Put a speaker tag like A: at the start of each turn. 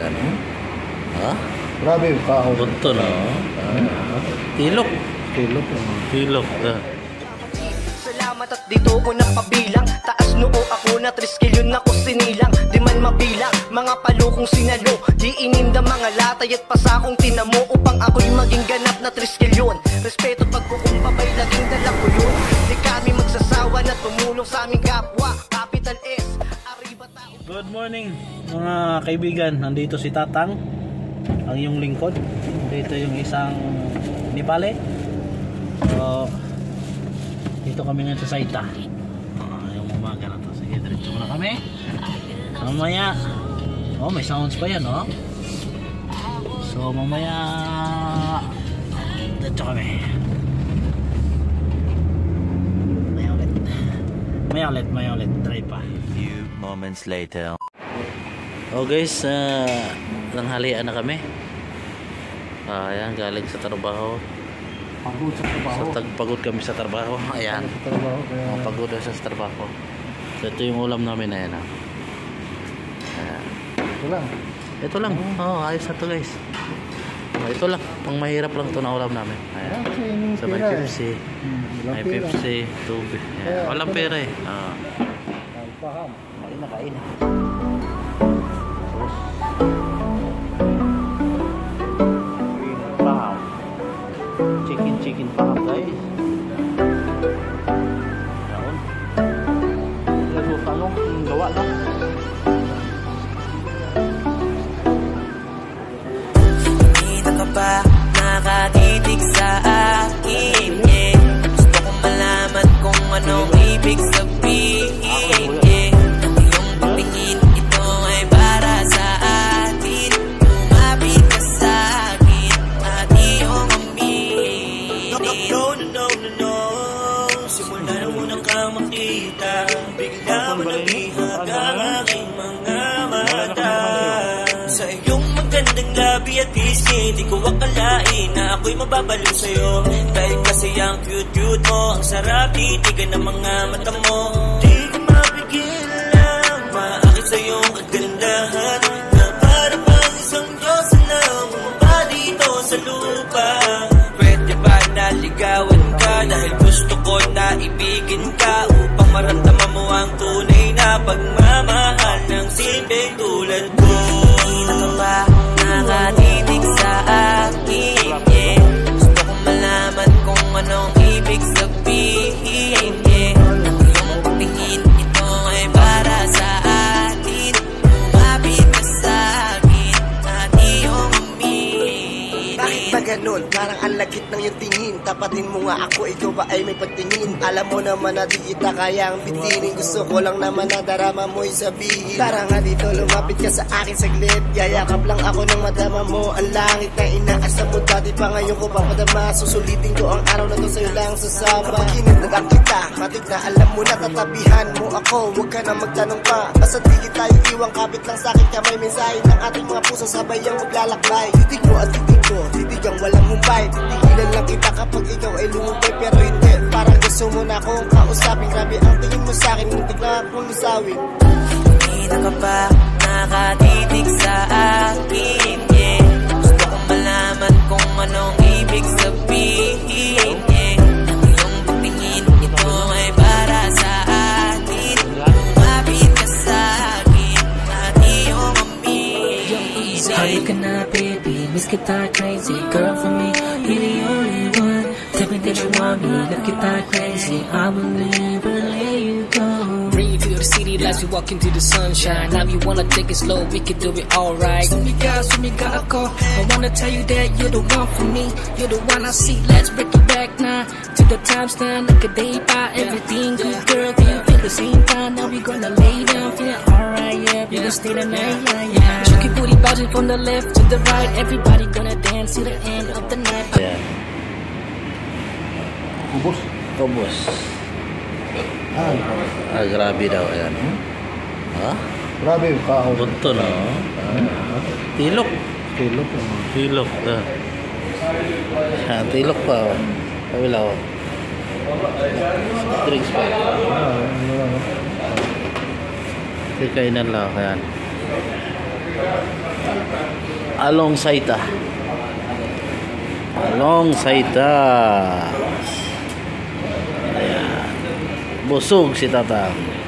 A: Yan. Ha?
B: Grabe yung kahoy.
A: Bunto na. oh. Tilok. Tilok. ah.
C: Salamat at dito ko napabilang Taas noo ako na triskilyon ako sinilang Di man mabilang mga palukong sinalo Di ininda mga latay at pasakong tinamo Upang ako'y maging ganap na triskilyon Respeto at pagkukumbabay laging dala ko yun Di kami magsasawa na tumulong sa aming kapwa
A: Good morning mga kaibigan. Nandito si Tatang. Ang iyong lingkod. Dito yung isang Nipale. So, dito kami ngayon sa Saita. Ah, yung umaga na to. Sige, diretso muna kami. Mamaya. Oh, may sounds pa yan, oh. So, mamaya diretso kami. May ulit. May ulit, may ulit. Try pa.
D: moments later.
A: Oh guys, uh, tanghalian na kami. Ah, ayan, galing sa trabaho.
B: Pagod sa trabaho.
A: Sa tagpagod kami sa trabaho. Ayan.
B: Sa trabaho. Kaya
A: Oh, pagod sa trabaho. So, ito yung ulam namin ayan. ah. Ayan.
B: ito lang.
A: Ito lang. Oh, ayos na to guys. Oh, ito lang. Pang mahirap lang to na ulam namin. Ayan. So, may
B: eh.
A: Pepsi.
B: Hmm,
A: May. Pepsi, tubig. Ayan. Walang pera eh. Ah.
B: Alpaham.
A: Kain na, kain na. Chicken, chicken paham guys. Yaon. Lago ka no? Yung gawa no?
E: Hindi ka ba nakatitig sa isi Di ko akalain na ako'y mababaliw sa'yo. Dahil kasi ang cute-cute mo Ang sarap titigan ng mga mata mo. Di ko mapigilan Maakit sa iyong kagandahan Na para bang isang Diyos na umaba dito sa lupa. Pwede ba naligawan ka Dahil gusto ko na ibigin ka Upang maramdaman mo ang tunay na pagmamahal Ng simpleng tulad ko
C: Bakit ba ganun? Parang ang lagit ng iyong tingin. Tapatin mo nga ako, ikaw ba ay may pagtingin? Alam mo naman na di kita kayang bitinin Gusto ko lang naman na darama mo'y sabihin. Tara nga dito, lumapit ka sa akin saglit. Yayakap lang ako ng madama mo. Ang langit na inaasa mo. Dati pa ngayon ko pa madama Susulitin ko ang araw na to sa'yo lang sasama. Kapag kita, matik na alam mo na tatabihan mo ako. Huwag ka na magtanong pa. Basta di kita iiwang kapit lang sa akin Kamay. Mensahe ng ating mga puso sabay ang maglalakbay. Titig mo at titig ko, titig ang walang humpay. Titigilan lang kita kapag ikaw ay lumubay Pero hindi, parang gusto mo na akong kausapin. Grabe ang tingin mo sa akin, muntik na akong lisawin
E: Hindi na ka ba
F: baby. Miss kita crazy. Girl, for me, you're the only one. Tell me that you want me. Look at that crazy. I will never let you go.
G: Bring you to the city lights, we walk into the sunshine. Now you wanna take it slow, we can do it alright. Sumiga, sumiga ako. I wanna tell you that you're the one for me. You're the one I see. Let's break it back now. To the times now, look at day by everything. Good girl, do you feel the same time? Now we gonna lay down, feeling yeah. We gonna stay the night, yeah, yeah. Chucky booty bouncing from the left to the right. Everybody gonna dance to the end of the night.
A: Ayan.
B: Ubus.
A: Ubus.
B: Ah,
A: Ah, grabe daw. Ayan. Ha?
B: grabe yung kahoy.
A: Bunto na. oh. Tilok.
B: Kilo po.
A: Tilok. Ah. Ayan, tilok pa. Oh. Kabila oh. Drinks pa.
B: Ah.
A: Kasi kainan lang. Ayan. Along Saita. Along Saita. Ayan. Busog si Tatang.